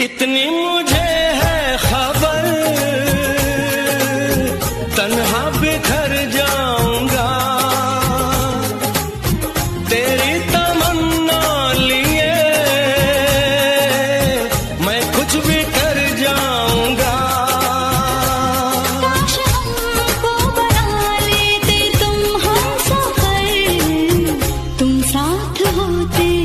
इतनी मुझे है खबर। तन्हा बिखर जाऊँगा। तेरी तमन्ना लिए मैं कुछ भी कर जाऊँगा। तुम साथ होते